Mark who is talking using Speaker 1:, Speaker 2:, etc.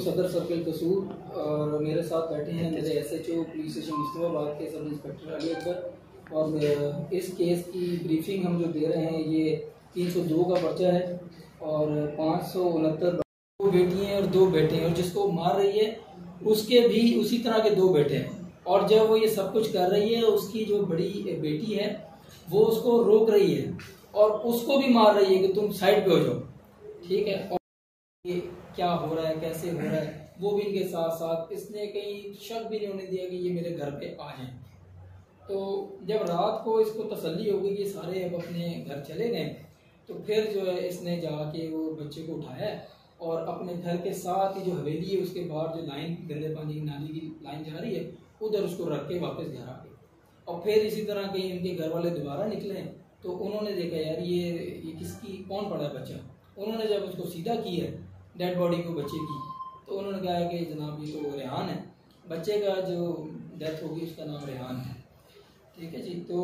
Speaker 1: सदर सर्कल कसूर और मेरे साथ बैठे हैं मेरे S H O police station Mustafabad के सब इंस्पेक्टर अली अकबर। और इस केस की ब्रीफिंग हम जो दे रहे हैं, ये तीन सौ दो का पर्चा है और पाँच सौ उनहत्तर दो बेटी हैं और दो बेटे हैं। और जिसको मार रही है, उसके भी उसी तरह के दो बेटे हैं। और जब वो ये सब कुछ कर रही है, उसकी जो बड़ी बेटी है, वो उसको रोक रही है और उसको भी मार रही है कि तुम साइड पे हो जाओ। ठीक है? ये क्या हो रहा है, कैसे हो रहा है, वो भी इनके साथ साथ इसने कहीं शक भी नहीं होने दिया कि ये मेरे घर पे आ जाए तो जब रात को इसको तसल्ली हो गई कि सारे अब अपने घर चले गए तो फिर जो है इसने जाके वो बच्चे को उठाया और अपने घर के साथ ही जो हवेली है, उसके बाहर जो लाइन, गंदे पानी की नाली की लाइन जा रही है, उधर उसको रख के वापस घर आ गए। और फिर इसी तरह कहीं इनके घर वाले दोबारा निकले तो उन्होंने देखा, यार ये ये किसकी, कौन पड़ा है बच्चा? उन्होंने जब उसको सीधा किया डेड बॉडी को बच्चे की तो उन्होंने कहा कि जनाब ये तो रेहान है। बच्चे का जो डेथ होगी, उसका नाम रेहान है। ठीक है जी तो